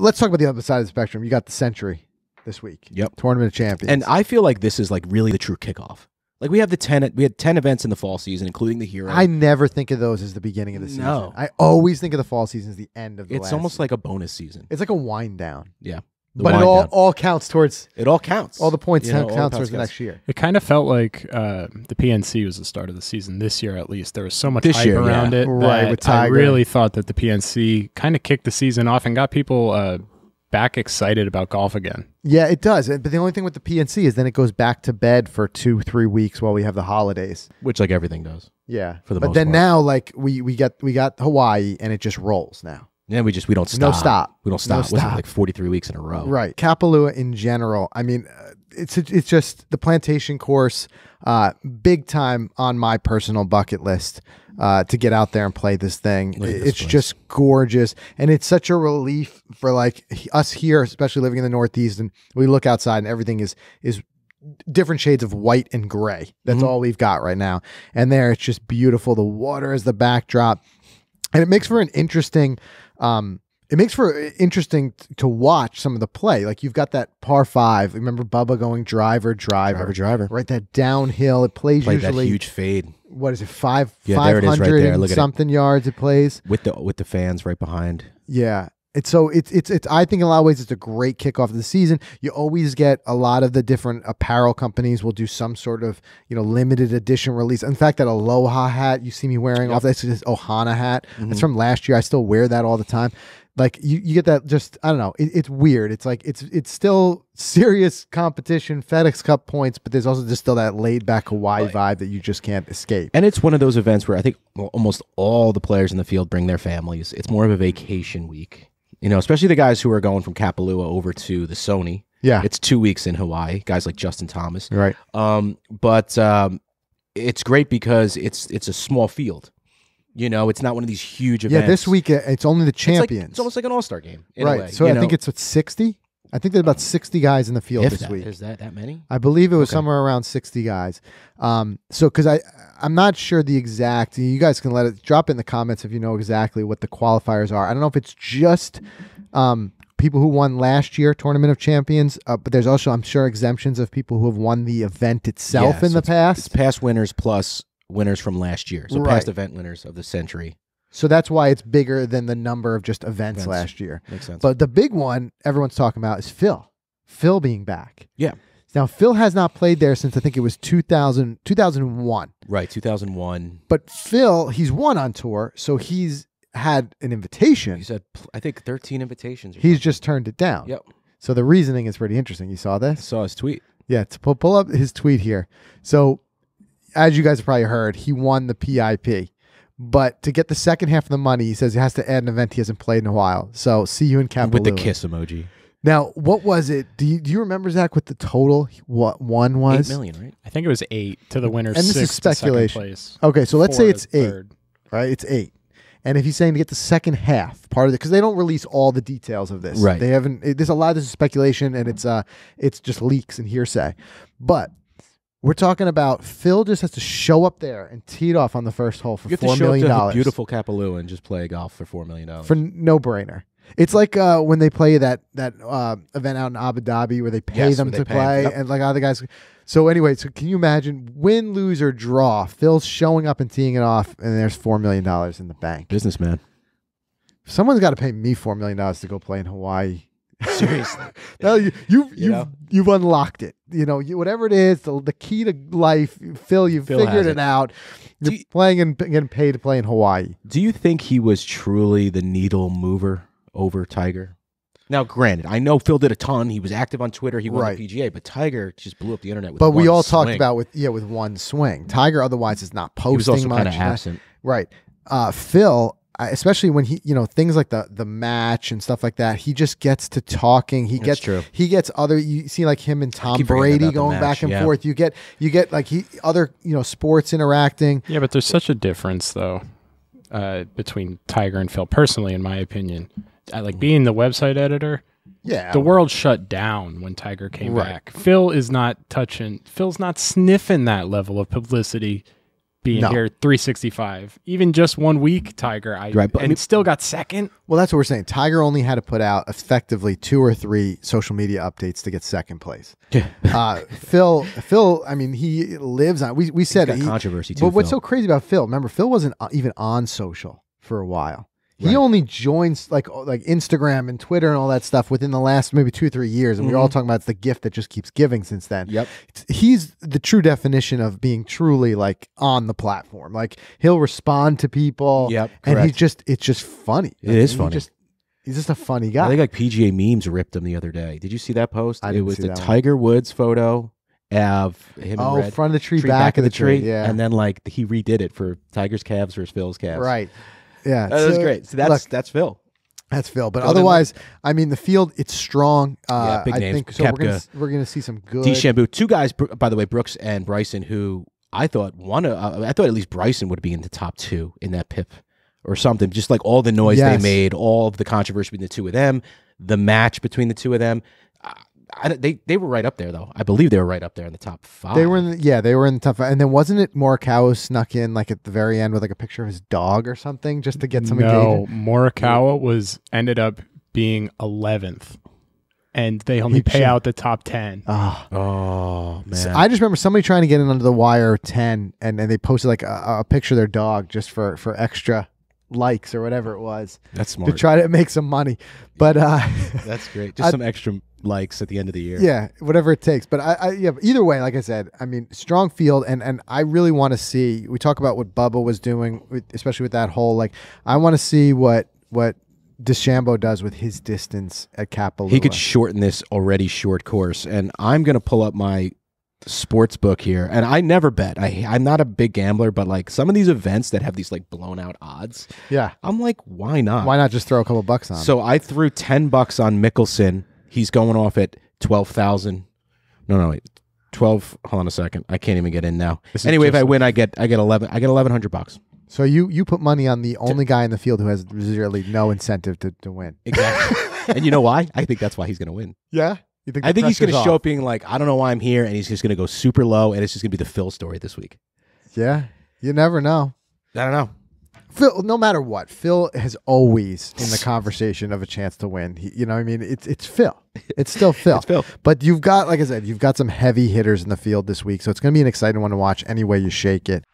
let's talk about the other side of the spectrum. You got the Sentry this week. Yep. Tournament of Champions. And I feel like this is like really the true kickoff. Like we have the ten, we had ten events in the fall season, including the hero. I never think of those as the beginning of the season. No. I always think of the fall season as the end of the it's almost season. like a bonus season. it's like a wind down. Yeah, The but it all, down. all counts towards it all counts. all the points You know, count counts towards counts. next year. It kind of felt like uh, the PNC was the start of the season this year, at least. There was so much This hype year, around yeah. it. Right, that with I really thought that the PNC kind of kicked the season off and got people uh, back excited about golf again. Yeah, it does. But the only thing with the PNC is then it goes back to bed for two, three weeks while we have the holidays. which like everything does. Yeah, For the but most then part. now, like we we got we got Hawaii, and it just rolls now. Yeah, we just we don't stop. No stop. We don't stop. No stop. like forty three weeks in a row? Right, Kapalua in general. I mean, uh, it's it's just the plantation course, uh, big time on my personal bucket list uh, to get out there and play this thing. This It's place. just gorgeous, and it's such a relief for like us here, especially living in the Northeast, and we look outside and everything is is different shades of white and gray. That's Mhm. all we've got right now, and there it's just beautiful. The water is the backdrop, and it makes for an interesting. Um, it makes for interesting t- to watch some of the play. Like you've got that par five. Remember Bubba going driver, driver, Driver, driver. right? That downhill. It plays Played that usually. huge fade What is it? Five Yeah, five there it is right hundred Look at it. something yards. It plays. with the with the fans right behind. Yeah. It's so it's it's it's I think in a lot of ways it's a great kickoff of the season. You always get a lot of the different apparel companies will do some sort of, you know, limited edition release. In fact, that Aloha hat you see me wearing off that's just Ohana hat. Mm-hmm. It's from last year. I still wear that all the time. Like you, you get that just I don't know. It, it's weird. It's like it's it's still serious competition, FedEx Cup points, but there's also just still that laid back Hawaii vibe that you just can't escape. And it's one of those events where I think almost all the players in the field bring their families. It's more of a vacation week. You know, especially the guys who are going from Kapalua over to the Sony. Yeah. It's two weeks in Hawaii. Guys like Justin Thomas. Right. Um, but um, it's great because it's it's a small field. You know, it's not one of these huge events. Yeah, this week uh, it's only the It's like- champions. It's, almost like an all star game. Right. way, so I know? think it's what sixty. I think there's about sixty guys in the field if this that, week. is that that many? I believe it was Okay. somewhere around sixty guys. Um, so because I I'm not sure the exact. You guys can let it drop in the comments if you know exactly what the qualifiers are. I don't know if it's just um, people who won last year tournament of champions, uh, but there's also I'm sure exemptions of people who have won the event itself Yeah, in so the It's past. past winners plus winners from last year. So Right. past event winners of the Sentry. So that's why it's bigger than the number of just events Events. last year. Makes sense. But the big one everyone's talking about is Phil. Phil being back. yeah. Now Phil has not played there since I think it was 2000, 2001. Right. 2001. But Phil, he's won on tour, so he's had an invitation. He said, I think 13 invitations. He's something. just turned it down. Yep. So the reasoning is pretty interesting. You saw I this? saw his tweet. Yeah. To pull, pull up his tweet here. So, as you guys have probably heard, he won the PIP. But to get the second half of the money, he says he has to add an event he hasn't played in a while. So see you in Kapalua. With the kiss emoji. Now, what was it? Do you, do you remember Zach what the total what one was? Eight million, right? I think it was eight to the winner, And this is six to speculation. place. Okay, so let's say it's eight. third. right? It's eight. And if he's saying to get the second half part of it, because they don't release all the details of this, Right. They haven't. It, there's a lot of this is speculation, and it's uh, it's just leaks and hearsay. But we're talking about Phil just has to show up there and tee it off on the first hole for You four million dollars beautiful Kapalua and just play golf for $4 million. for no brainer. It's like uh, when they play that that uh, event out in Abu Dhabi where they pay Yes, them they to pay play, and like other guys. So anyway, so can you imagine win, lose, or draw? Phil's showing up and teeing it off, and there's four million dollars in the bank. Businessman. Someone's got to pay me four million dollars to go play in Hawaii. Seriously. No, you, you, You you've, know? you've unlocked it. You know, you, whatever it is, the, the key to life, Phil, you've Phil figured it it. out. You're you- playing and getting paid to play in Hawaii. Do you think he was truly the needle mover over Tiger? Now, granted, I know Phil did a ton. He was active on Twitter. He won Right. the PGA, but Tiger just blew up the internet. With But we all talked about with yeah with one swing. Tiger otherwise is not posting He was also much. kind of absent. Right. Uh, Phil, especially when he, you know, things like the the match and stuff like that, he just gets to talking. He That's gets true. he gets other. You see, like him and Tom Brady going match, back and yeah. forth. You get you get like he other you know sports interacting. Yeah, but there's such a difference though uh, between Tiger and Phil. Personally, in my opinion, I like being the website editor. Yeah, The world shut down when Tiger came Right. back. Phil is not touching. Phil's not sniffing that level of publicity being No. here 365. Even just one week, Tiger, I Right, but I and mean- still got second. Well, that's what we're saying. Tiger only had to put out effectively two or three social media updates to get second place. uh, Phil, Phil, I mean, he lives on. We we said got he- controversy too. But what's so crazy about Phil? Remember, Phil wasn't uh, even on social for a while. He Right. only joins like like Instagram and Twitter and all that stuff within the last maybe two or three years, and we we're all talking about it's the gift that just keeps giving since then. Mm-hmm. Yep. He's the true definition of being truly like on the platform. Like he'll respond to people. Yep, and he's just it's just funny. It is He funny. just- he's just a funny guy. I think like PGA memes ripped him the other day. Did you see that post? I it was the that one. Tiger Woods photo of him in oh, red, front of the tree, back, of the tree. Yeah, and then like he redid it for Tiger's calves versus Phil's calves. right. Yeah, That was great. So that's look, that's Phil. That's Phil. But then, otherwise, I mean, the field it's strong. Uh, Yeah, big I names. think so. We're gonna we're gonna see some good. DeChambeau, two guys, by the way, Brooks and Bryson, who I thought one, uh, I thought at least Bryson would be in the top two in that pip or something. Just like all the noise Yes. they made, all of the controversy between the two of them, the match between the two of them. I, I, they they were right up there though. I believe they were right up there in the top five. They were in the, yeah, they were in the top five. And then wasn't it Morikawa snuck in like at the very end with like a picture of his dog or something just to get some no, engagement? Morikawa was ended up being 11th, and they only He pay should- out the top 10. Ah. Oh man, So I just remember somebody trying to get in under the wire ten, and, and they posted like a, a picture of their dog just for for extra likes or whatever it was that's smart. to try to make some money. But uh, that's great. Just I- some extra likes at the end of the year. yeah, whatever it takes. But I, I yeah, either way, like I said, I mean, strong field, and and I really want to see. We talk about what Bubba was doing, with, especially with that hole. Like, I want to see what what DeChambeau does with his distance at Kapalua. He could shorten this already short course. And I'm going to pull up my sports book here. And I never bet. I, I'm not a big gambler, but like some of these events that have these like blown out odds, yeah. I'm like, why not? Why not just throw a couple bucks on? So I threw 10 bucks on Mickelson. He's going off at 12,000. No, no, wait. 12 hold on a second i can't even get in now This anyway if i win i get i get 11 i get 1100 bucks So you you put money on the only guy in the field who has really no incentive to, to win. exactly and you know why i think that's why he's going to win Yeah, you think? I think he's going to show up being like, I don't know why I'm here, and he's just going to go super low, and it's just going to be the Phil story this week. Yeah, you never know. I don't know. Phil, no matter what, Phil has always in the conversation of a chance to win. He, you know, what I mean, it's it's Phil. It's still Phil. it's Phil. But you've got, like I said, you've got some heavy hitters in the field this week, so it's going to be an exciting one to watch. Any way you shake it.